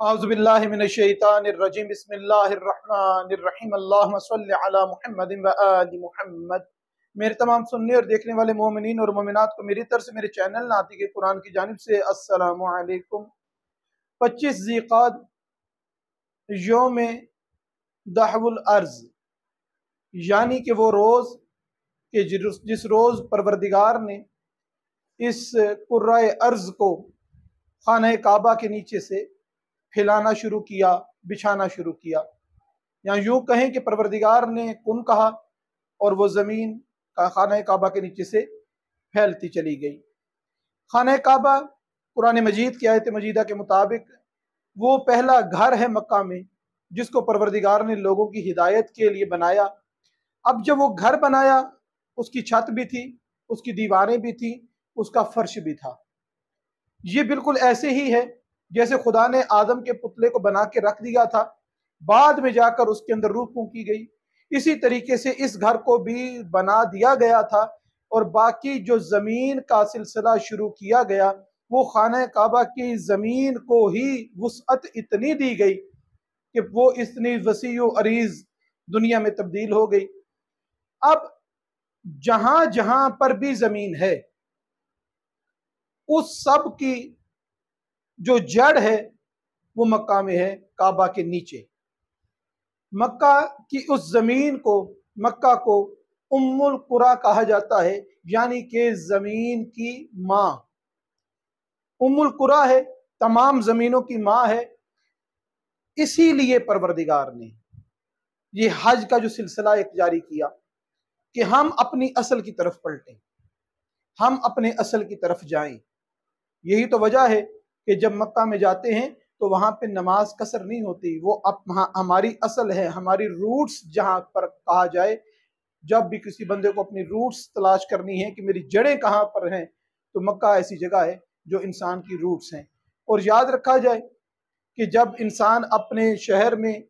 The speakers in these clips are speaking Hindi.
आउज़बिल्लिमिनश्शैतानिर्रजीम बिस्मिल्लाहिर्रहमानिर्रहीम अल्लाहुम्मा सल्लि अला मुहम्मदिन व आलि मुहम्मद मेरे तमाम सुनने और देखने वाले मोमिनीन और मोमिनात को मेरी तरफ से मेरे चैनल नाती के कुरान की जानिब से अस्सलामु अलैकुम पच्चीस ज़ीक़ाद योम दहवुल अर्ज़ यानी कि वो रोज़ के जिस रोज़ परवरदिगार ने इस कुर्रा अर्ज़ को खाना काबा के नीचे से फैलाना शुरू किया, बिछाना शुरू किया। या यूँ कहें कि परवरदिगार ने कुन कहा और वो ज़मीन का खाना काबा के नीचे से फैलती चली गई। खाना काबा कुरान मजीद की आयत मजीदा के मुताबिक वो पहला घर है मक्का में जिसको परवरदिगार ने लोगों की हिदायत के लिए बनाया अब जब वो घर बनाया, उसकी छत भी थी, उसकी दीवारें भी थी, उसका फर्श भी था। ये बिल्कुल ऐसे ही है जैसे खुदा ने आदम के पुतले को बना के रख दिया था। बाद में जाकर उसके अंदर रूह फूकी गई। इसी तरीके से इस घर को भी बना दिया गया था और बाकी जो ज़मीन का सिलसिला शुरू किया गया, वो खाना काबा की ज़मीन को ही वसअत इतनी दी गई कि वो इतनी वसी अरीज दुनिया में तब्दील हो गई। अब जहाँ जहाँ पर भी ज़मीन है, उस सब की जो जड़ है, वो मक्का में है, काबा के नीचे। मक्का की उस ज़मीन को, मक्का को उम्मुल कुरा कहा जाता है, यानी कि ज़मीन की माँ। उम्मुल कुरा है, तमाम जमीनों की माँ है, इसीलिए परवरदिगार ने ये हज का जो सिलसिला एक जारी किया। कि हम अपनी असल की तरफ़ पलटें, हम अपने असल की तरफ़ जाएँ। यही तो वजह है कि जब मक्का में जाते हैं तो वहाँ पे नमाज़ कसर नहीं होती, वो अब हमारी असल है, हमारी रूट्स जहाँ पर कहा जाए, जब भी किसी बंदे को अपनी रूट्स तलाश करनी है कि मेरी जड़ें कहाँ पर हैं तो मक्का ऐसी जगह है जो इंसान की रूट्स हैं। और याद रखा जाए कि जब इंसान अपने शहर में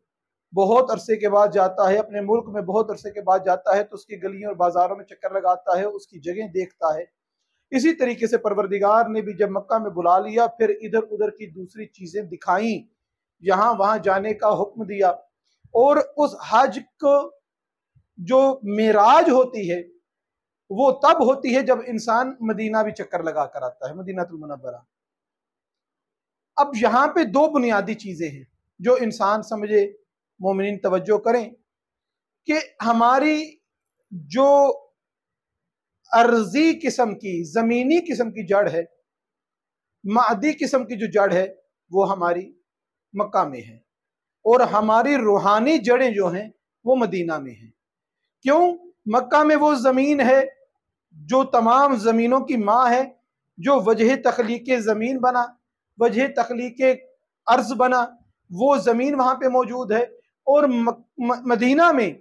बहुत अरसे के बाद जाता है, अपने मुल्क में बहुत अरसे के बाद जाता है तो उसकी गलियों और बाजारों में चक्कर लगाता है, उसकी जगह देखता है। इसी तरीके से परवरदिगार ने भी जब मक्का में बुला लिया, फिर इधर उधर की दूसरी चीज़ें दिखाई। यहाँ वहाँ जाने का हुक्म दिया। और उस हज को जो मेराज होती है, वो तब होती है जब इंसान मदीना भी चक्कर लगा कर आता है मदीना मुनवरा अब यहाँ पे दो बुनियादी चीज़ें हैं, जो इंसान समझे मोमिन तवज्जो करें कि हमारी जो अर्जी किस्म की, ज़मीनी किस्म की जड़ है, मादी किस्म की जो जड़ है, वो हमारी मक्का में है। और हमारी रूहानी जड़ें जो हैं, वो मदीना में हैं। क्यों? मक्का में वो ज़मीन है, जो तमाम ज़मीनों की माँ है, जो वजह तख्लीक ज़मीन बना, वजह तख्लीक अर्ज़ बना, वो ज़मीन वहाँ पे मौजूद है। और मदीना में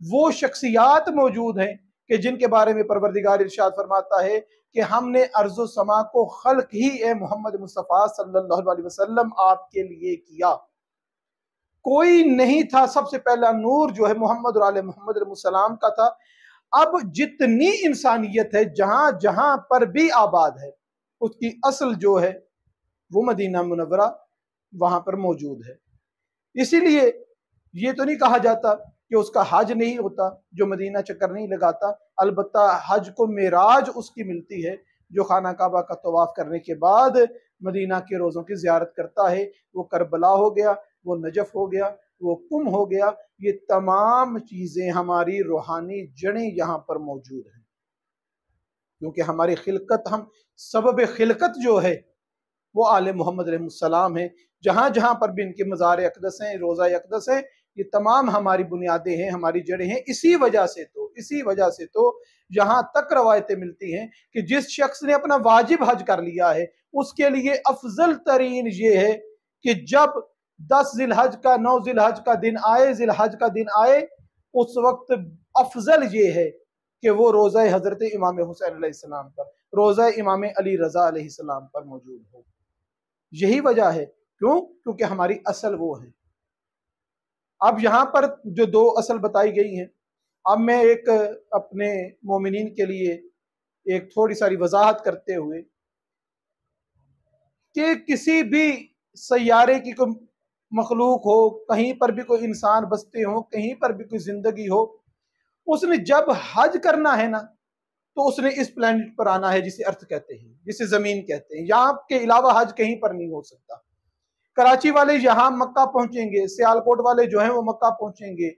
वो शख्सियात मौजूद हैं कि जिनके बारे में परवरदिगार इरशाद फरमाता है कि हमने अर्जो समा को खल्क ही, ए मोहम्मद मुस्तफ़ा वसल्लम, आपके लिए किया। कोई नहीं था, सबसे पहला नूर जो है मोहम्मद और मोहम्मद सलाम का था। अब जितनी इंसानियत है, जहाँ जहाँ पर भी आबाद है, उसकी असल जो है वो मदीना मुनवरा वहाँ पर मौजूद है। इसीलिए ये तो नहीं कहा जाता कि उसका हज नहीं होता, जो मदीना चक्कर नहीं लगाता। अलबत् हज को मेराज उसकी मिलती है, जो खाना काबा का तवाफ़ करने के बाद मदीना के रोज़ों की ज्यारत करता है। वो करबला हो गया, वो नजफ हो गया, वो कुम हो गया। ये तमाम चीज़ें हमारी रूहानी जड़ें यहाँ पर मौजूद हैं। क्योंकि हमारी खिलकत, हम सबब खिलकत जो है, वो आल मोहम्मद सलाम है। जहाँ जहाँ पर भी इनके मज़ार अकदस हैं रोज़ा अकदस हैं ये तमाम हमारी बुनियादें हैं, हमारी जड़ें हैं। इसी वजह से तो इसी वजह से तो यहाँ तक रवायतें मिलती हैं कि जिस शख्स ने अपना वाजिब हज कर लिया है, उसके लिए अफजल तरीन ये है कि जब दस जिल हज का, नौ जिल हज का दिन आए जिल हज का दिन आए, उस वक्त अफजल ये है कि वो रोज़ा हज़रत इमाम हुसैन पर, रोज़ा इमाम अली रज़ा पर मौजूद हो। यही वजह है। क्यों? क्योंकि हमारी असल वो है। अब यहाँ पर जो दो असल बताई गई हैं, अब मैं एक अपने मोमिन के लिए एक थोड़ी सारी वजाहत करते हुए कि किसी भी सैारे की कोई मखलूक हो, कहीं पर भी कोई इंसान बसते हो, कहीं पर भी कोई ज़िंदगी हो, उसने जब हज करना है ना तो उसने इस प्लेनेट पर आना है जिसे अर्थ कहते हैं, जिसे ज़मीन कहते हैं। यहाँ के अलावा हज कहीं पर नहीं हो सकता। कराची वाले यहाँ मक्का पहुँचेंगे, सियालकोट वाले जो हैं वो मक्का पहुँचेंगे,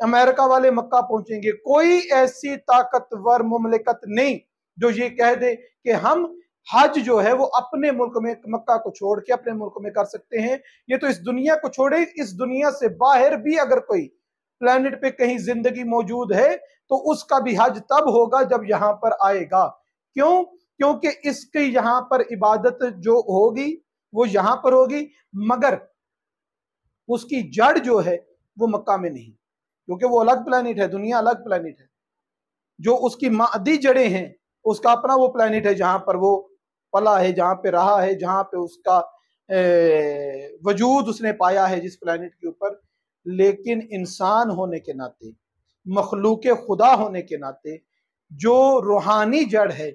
अमेरिका वाले मक्का पहुँचेंगे। कोई ऐसी ताकतवर मुमलिकत नहीं जो ये कह दे कि हम हज जो है वो अपने मुल्क में, मक्का को छोड़ के अपने मुल्क में कर सकते हैं। ये तो इस दुनिया को छोड़े, इस दुनिया से बाहर भी अगर कोई प्लेनेट पे कहीं ज़िंदगी मौजूद है तो उसका भी हज तब होगा जब यहाँ पर आएगा। क्यों? क्योंकि इसकी यहाँ पर इबादत जो होगी वो यहाँ पर होगी, मगर उसकी जड़ जो है वो मक्का में नहीं, क्योंकि वो अलग प्लेनेट है, दुनिया अलग प्लेनेट है। जो उसकी मादी जड़ें हैं, उसका अपना वो प्लेनेट है जहाँ पर वो पला है, जहाँ पे रहा है, जहाँ पे उसका वजूद उसने पाया है जिस प्लेनेट के ऊपर। लेकिन इंसान होने के नाते, मखलूक खुदा होने के नाते, जो रूहानी जड़ है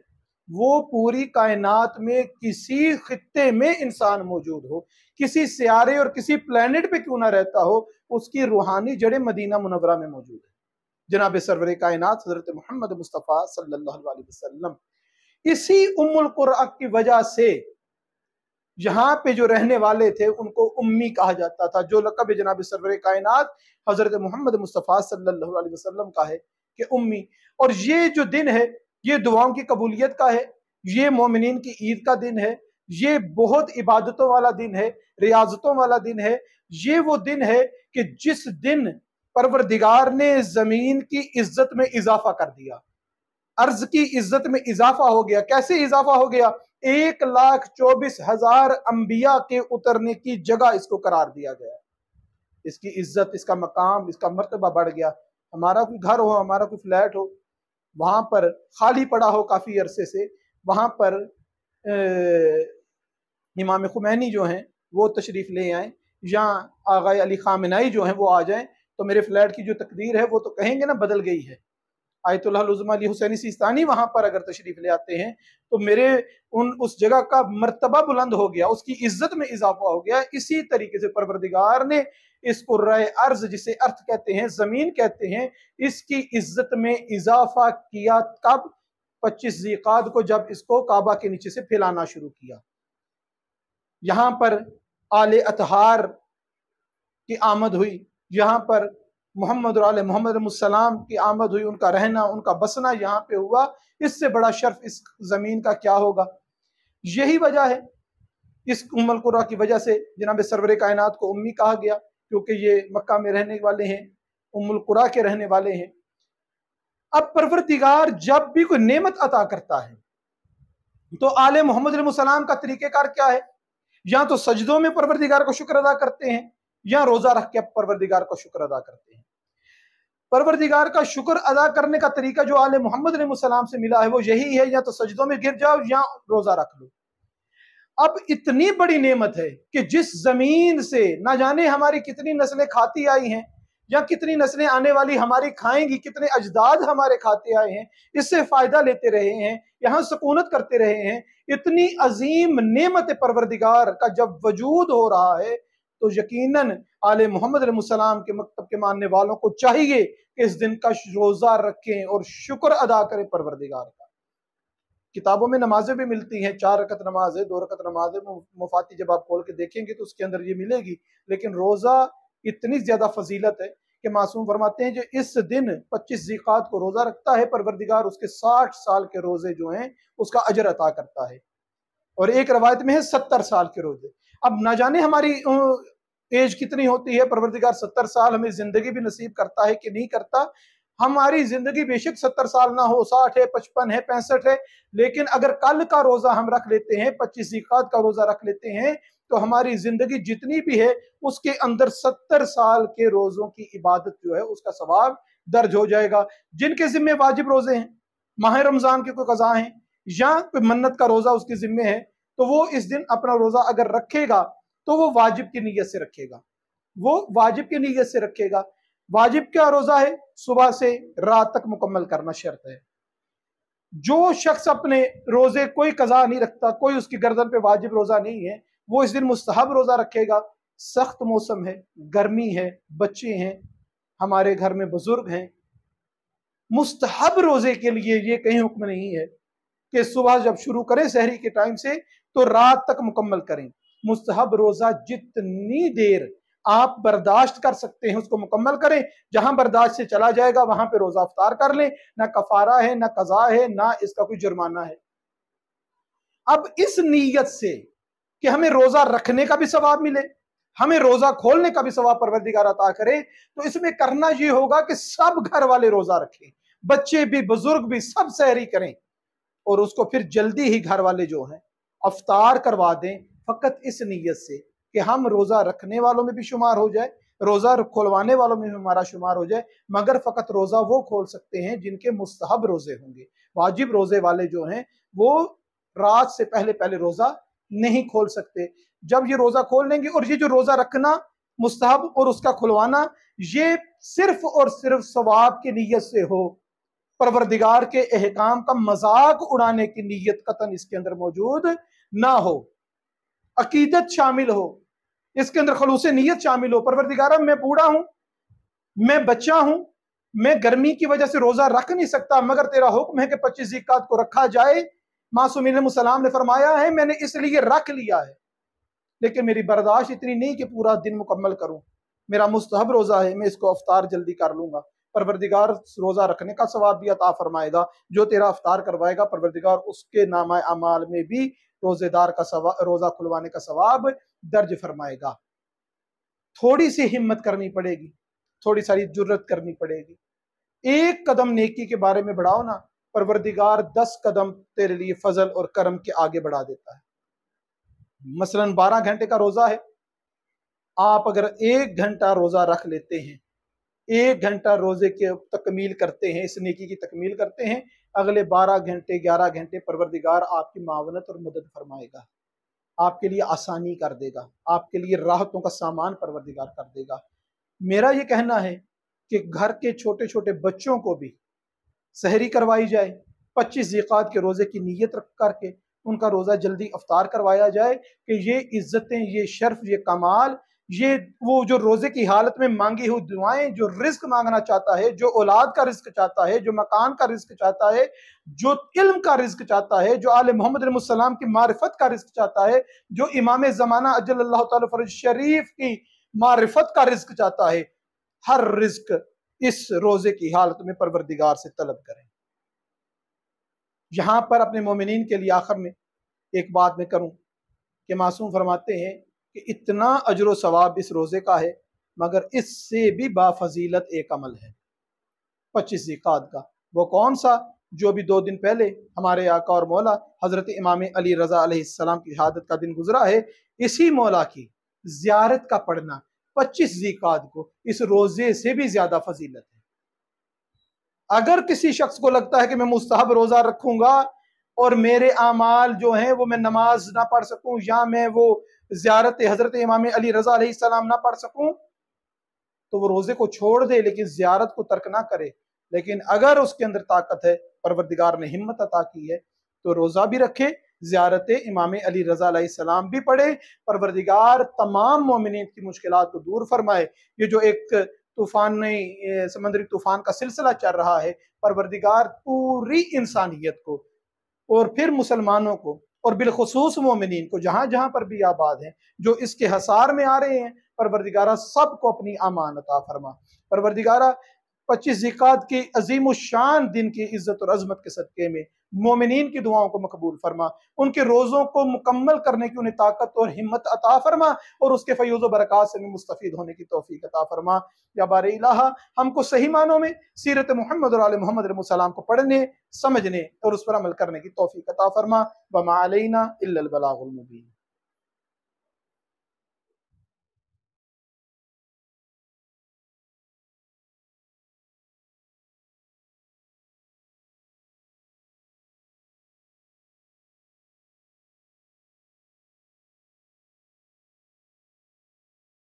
वो पूरी कायनात में किसी खत्ते में इंसान मौजूद हो। किसी सियारे और किसी प्लेनेट पे क्यों ना रहता हो, उसकी रूहानी जड़ें मदीना मुनवरा में मौजूद है। जनाब सरवर कायनात हज़रत मोहम्मद मुस्तफ़ा वसल्लम, इसी उम्मुल की वजह से यहाँ पे जो रहने वाले थे, उनको उम्मी कहा जाता था, जो लकब जनाब सरवर कायनात हज़रत मोहम्मद मुस्तफ़ा सल्लल्लाहु अलैहि वसल्लम का है कि उम्मी। और ये जो दिन है ये दुआओं की कबूलियत का है, ये मोमिन की ईद का दिन है, ये बहुत इबादतों वाला दिन है, रियाजतों वाला दिन है, ये वो दिन है कि जिस दिन परवरदिगार ने ज़मीन की इज़्ज़त में इजाफा कर दिया, अर्ज़ की इज़्ज़त में इजाफा हो गया। कैसे इजाफा हो गया? एक लाख चौबीस हज़ार अंबिया के उतरने की जगह इसको करार दिया गया। इसकी इज़्ज़त, इसका मकाम, इसका मरतबा बढ़ गया। हमारा कोई घर हो, हमारा कोई फ्लैट हो वहाँ पर खाली पड़ा हो काफ़ी अरसे से, वहाँ पर इमाम खुमैनी जो हैं, वो तशरीफ़ ले आए, या आगा अली खामिनाई जो हैं, वो आ जाएँ तो मेरे फ्लैट की जो तकदीर है, वो तो कहेंगे ना, बदल गई है। आयतुल्लाज़म अली हुसैन सिस्तानी वहाँ पर अगर तशरीफ़ ले आते हैं तो मेरे उन, उस जगह का मर्तबा बुलंद हो गया, उसकी इज़्ज़त में इजाफा हो गया, इसी तरीके से परवरदिगार ने इस कुर्र अर्ज़ जिसे अर्थ कहते हैं, ज़मीन कहते हैं, इसकी इज़्ज़त में इजाफा किया कब? पच्चीस जीकाद को जब इसको काबा के नीचे से फैलाना शुरू किया। यहाँ पर आले अतहार की आमद हुई। यहाँ पर मोहम्मद मोहम्मद सलाम की आमद हुई। उनका रहना, उनका बसना यहाँ पे हुआ। इससे बड़ा शर्फ इस ज़मीन का क्या होगा? यही वजह है। इस उमल कुरा की वजह से जनाब सरवर कायनात को उम्मी कहा गया। क्योंकि ये मक्का में रहने वाले हैं उमुल कुरा के रहने वाले हैं। अब परवरदिगार जब भी कोई नेमत अता करता है तो आले मोहम्मद सलाम का तरीक़ेकार क्या है? या तो सजदों में परवरदिगार को शुक्र अदा करते हैं, या रोजा रख के परवरदिगार का शुक्र अदा करते हैं। परवरदिगार का शुक्र अदा करने का तरीका जो आले मोहम्मद से मिला है, वो यही है, या तो सजदों में गिर जाओ, या रोजा रख लो। अब इतनी बड़ी नेमत है कि जिस ज़मीन से ना जाने हमारी कितनी नस्लें खाती आई हैं, या कितनी नस्लें आने वाली हमारी खाएँगी, कितने अजदाद हमारे खाते आए हैं, इससे फ़ायदा लेते रहे हैं, यहाँ सुकूनत करते रहे हैं, इतनी अजीम नेमत परवरदिगार का जब वजूद हो रहा है तो यकीनन आले मोहम्मद सलाम के मकतब के मानने वालों को चाहिए कि इस दिन का रोज़ा रखें और शुक्र अदा करें परवरदिगार का। किताबों में नमाजें भी मिलती हैं, चार रकत नमाज़ है दो रकत नमाज़ है मुफाती जब आप खोल के देखेंगे तो उसके अंदर ये मिलेगी, लेकिन रोज़ा इतनी ज़्यादा फजीलत है कि मासूम फरमाते हैं जो इस दिन पच्चीस जीकात को रोज़ा रखता है, परवरदिगार उसके साठ साल के रोज़े जो हैं, उसका अजर अता करता है। और एक रवायत में है सत्तर साल के रोज़े। अब ना जाने हमारी एज कितनी होती है, परवरदिगार सत्तर साल हमें ज़िंदगी भी नसीब करता है कि नहीं करता हमारी ज़िंदगी बेशक सत्तर साल ना हो, साठ है, पचपन है, पैंसठ है, लेकिन अगर कल का रोजा हम रख लेते हैं, पच्चीस जिकात का रोजा रख लेते हैं तो हमारी ज़िंदगी जितनी भी है, उसके अंदर सत्तर साल के रोजों की इबादत जो है, उसका सवाब दर्ज हो जाएगा। जिनके जिम्मे वाजिब रोज़े हैं, माह रमज़ान के कोई कजा है, या कोई मन्नत का रोजा उसके जिम्मे है तो वो इस दिन अपना रोजा अगर रखेगा तो वो वाजिब की नीयत से रखेगा। वो वाजिब की नीयत से रखेगा। वाजिब क्या रोजा है? सुबह से रात तक मुकम्मल करना शर्त है। जो शख्स अपने रोज़े कोई कजा नहीं रखता, कोई उसकी गर्दन पे वाजिब रोजा नहीं है, वो इस दिन मुस्तहब रोजा रखेगा। सख्त मौसम है, गर्मी है, बच्चे हैं, हमारे घर में बुज़ुर्ग हैं। मुस्तहब रोज़े के लिए ये कहीं हुक्म नहीं है कि सुबह जब शुरू करें शहरी के टाइम से तो रात तक मुकम्मल करें। मुस्तहब रोजा जितनी देर आप बर्दाश्त कर सकते हैं, उसको मुकम्मल करें। जहाँ बर्दाश्त से चला जाएगा, वहाँ पे रोजा अफ्तार कर लें। ना कफारा है, ना कजा है, ना इसका कोई जुर्माना है। अब इस नीयत से कि हमें रोजा रखने का भी सवाब मिले, हमें रोजा खोलने का भी सवाब परवरदिगार अता करे तो इसमें करना यह होगा कि सब घर वाले रोजा रखें। बच्चे भी, बुज़ुर्ग भी सब सहरी करें और उसको फिर जल्दी ही घर वाले जो हैं, अफ्तार करवा दें। फकत इस नीयत से कि हम रोजा रखने वालों में भी शुमार हो जाए, रोजा खुलवाने वालों में हमारा शुमार हो जाए, मगर फकत रोजा वो खोल सकते हैं जिनके मुस्तहब रोज़े होंगे। वाजिब रोज़े वाले जो हैं, वो रात से पहले पहले रोजा नहीं खोल सकते। जब ये रोजा खोल लेंगे और ये जो रोजा रखना मुस्तहब और उसका खुलवाना, ये सिर्फ़ और सिर्फ़ सवाब की नीयत से हो। परवरदिगार के अहकाम का मज़ाक उड़ाने की नीयत कतन इसके अंदर मौजूद ना हो। अकीदत शामिल हो। इसके अंदर खलूस नीयत शामिल हो। परवरदिगारा, मैं बूढ़ा हूँ, मैं बच्चा हूँ, मैं गर्मी की वजह से रोजा रख नहीं सकता, मगर तेरा हुक्म है कि पच्चीस जिकात को रखा जाए। मासूम ने फरमाया है, मैंने इसलिए रख लिया है। लेकिन मेरी बर्दाश्त इतनी नहीं कि पूरा दिन मुकम्मल करूँ। मेरा मुस्तहब रोजा है, मैं इसको अवतार जल्दी कर लूँगा। परवरदिगार रोजा रखने का सवाब भी अता फरमाएगा, जो तेरा अफ्तार करवाएगा, परवरदिगार उसके नामा अमाल में भी रोजेदार का सवा, रोजा खुलवाने का सवाब दर्ज फरमाएगा। थोड़ी सी हिम्मत करनी पड़ेगी, थोड़ी सारी ज़रूरत करनी पड़ेगी। एक कदम नेकी के बारे में बढ़ाओ ना, परवरदिगार दस कदम तेरे लिए फजल और करम के आगे बढ़ा देता है। मसलन बारह घंटे का रोजा है। आप अगर एक घंटा रोजा रख लेते हैं एक घंटा रोज़े के तकमील करते हैं, इस नेकी की तकमील करते हैं। अगले बारह घंटे, ग्यारह घंटे परवरदिगार आपकी मावनत और मदद फरमाएगा। आपके लिए आसानी कर देगा। आपके लिए राहतों का सामान परवरदिगार कर देगा। मेरा ये कहना है कि घर के छोटे छोटे बच्चों को भी सहरी करवाई जाए, पच्चीस जिकात के रोज़े की नीयत रख करके उनका रोज़ा जल्दी अफ्तार करवाया जाए कि ये इज्जतें, ये शर्फ, ये कमाल ये वो जो रोज़े की हालत में मांगी हुई दुआएँ, जो रिस्क मांगना चाहता है, जो औलाद का रिस्क चाहता है, जो मकान का रिस्क चाहता है, जो इल्म का रिस्क चाहता है, जो आल मोहम्मद की मारिफत का रिस्क चाहता है, जो इमाम जमाना अजल अल्लाह शरीफ की मारिफत का रिस्क चाहता है, हर रिस्क इस रोज़े की हालत में परवरदिगार से तलब करें। यहाँ पर अपने मोमिन के लिए आखिर में एक बात मैं करूँ कि मासूम फरमाते हैं कि इतना अजर सवाब इस रोज़े का है, मगर इससे भी बाफजीलत एक अमल है। पच्चीस जिकात का। वो कौन सा? जो भी दो दिन पहले हमारे आका और मौला हज़रत इमाम अली रज़ा सलाम की शहादत का दिन गुजरा है, इसी मौला की जियारत का पढ़ना पच्चीस जिकात को इस रोज़े से भी ज़्यादा फजीलत है। अगर किसी शख्स को लगता है कि मैं मुस्तहब रोज़ा रखूँगा और मेरे अमाल जो हैं वो मैं नमाज़ ना पढ़ सकूँ या मैं वो जियारत हज़रत इमाम अली रजा सलाम ना पढ़ सकूँ तो वो रोज़े को छोड़ दे, लेकिन ज़्यारत को तर्क ना करे। लेकिन अगर उसके अंदर ताकत है, परवरदिगार ने हिम्मत अता की है तो रोजा भी रखे, जियारत इमाम अली रजा सलाम भी पढ़े, परवरदिगार तमाम मोमिन की मुश्किल को दूर फरमाए। ये जो एक तूफ़ान समंदरी तूफ़ान का सिलसिला चल रहा है, परवरदिगार पूरी इंसानियत को और फिर मुसलमानों को और बिलखसूस मोमिन को जहाँ जहाँ पर भी आबाद हैं, जो इसके हसार में आ रहे हैं, परवरदिगारा सबको अपनी अमानता फरमा। परवरदिगारा पच्चीस जिकात की अजीम शान दिन की इज़्ज़त और अजमत के सदक़े में मोमिन की दुआओं को मकबूल फरमा, उनके रोज़ों को मुकम्मल करने की उन्हें ताकत और हिम्मत अता फरमा और उसके फयूज़ बरक़ात से मुस्तफ़ होने की तोफ़ी अता फरमा। या बार हमको सही मानों में सीरत मोहम्मद और मोहम्मद को पढ़ने, समझने और उस पर अमल करने की तोफ़ी अता फरमा। बमा